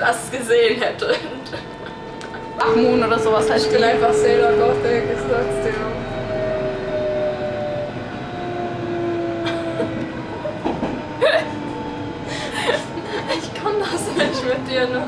das gesehen hätte. Ach, Moon oder sowas heißt Ich bin einfach Sailor Gothic, ich sag's dir. ich kann das nicht mit dir, ne?